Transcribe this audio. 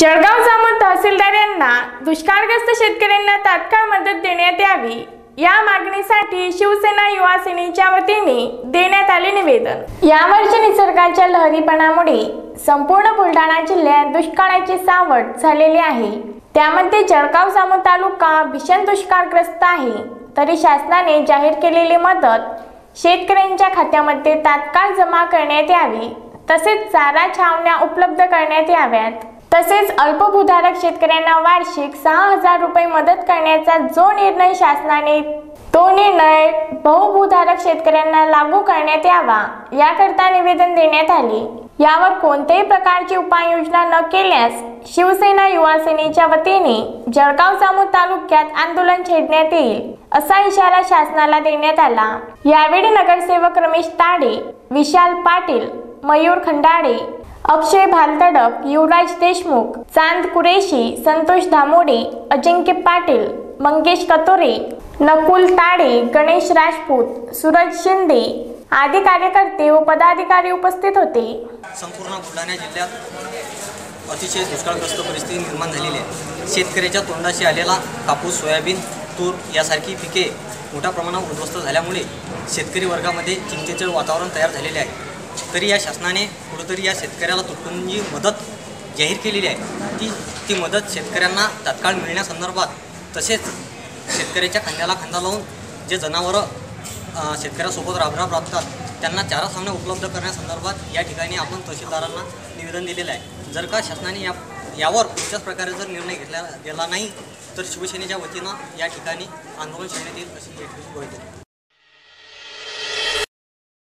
जळगाव जामोद तहसीलदार यांना दुष्काळग्रस्त शेतकऱ्यांना तात्काळ मदत देण्यात यावी. या मागणीसाठी शिवसेना युवा सेनेच्या वतीने देण्यात आले निवेदन. यावर्षी निसर्गाच्या लहरीपणामुळे संपूर्ण बुलढाणा जिल्ह्यात दुष्काळाची सावट झालेली आहे. त्यामध्ये जळगाव जामोद तालुका भीषण दुष्काळग्रस्त आहे. तरी शासनाने जाहीर केलेली मदत शेतकऱ्यांच्या खात्यामध्ये तात्काळ जमा करण्यात यावी. तसेच चारा छावण्या उपलब्ध करण्यात याव्यात. तसेच अल्पभूधारक शेतकऱ्यांना वार्षिक सहा हजार रुपये मदत करण्याचा जो निर्णय शासनाने तो निर्णय बहुभूधारक शेतकऱ्यांना लागू करण्यात यावा याकरता निवेदन देण्यात आले. यावर कोणत्याही प्रकारची उपाययोजना न केल्यास शिवसेना युवा सेनेच्या वतीने जळगाव जामोद तालुक्यात आंदोलन छेडण्यात येईल असा इशारा शासनाला देण्यात आला. यावेळी नगरसेवक रमेश ताडे विशाल पाटील मयूर खंडाळे अक्षय भालतडक युवराज देशमुख चांद कुरेशी संतोष धामोडे अजिंक्य पाटील मंगेश कतोरे नकुल ताडे गणेश राजपूत सूरज शिंदे आदी कार्यकर्ते व पदाधिकारी उपस्थित होते. संपूर्ण बुलढाणा जिल्ह्यात अतिशय दुष्काळग्रस्त परिस्थिती निर्माण झालेली आहे. शेतकऱ्याच्या तोंडाशी आलेला कापूस सोयाबीन तूर यासारखी पिके मोठ्या प्रमाणात उद्ध्वस्त झाल्यामुळे शेतकरी वर्गामध्ये चिंतेचे वातावरण तयार झालेले आहे. तरी या शासनाने कुठंतरी या शेतकऱ्याला तुटून जी मदत जाहीर केलेली आहे. ती ती मदत शेतकऱ्यांना तात्काळ मिळण्यासंदर्भात तसेच शेतकऱ्याच्या खांद्याला खांदा लावून जे जनावरं शेतकऱ्यासोबत राबराब राबतात त्यांना चारा सामने उपलब्ध करण्यासंदर्भात या ठिकाणी आपण तहसीलदारांना निवेदन दिलेलं आहे. जर का शासनाने या यावर कुठच्याच प्रकारे जर निर्णय घेतला गेला नाही तर शिवसेनेच्या वतीनं या ठिकाणी आंदोलन छेडण्यात येईल अशी या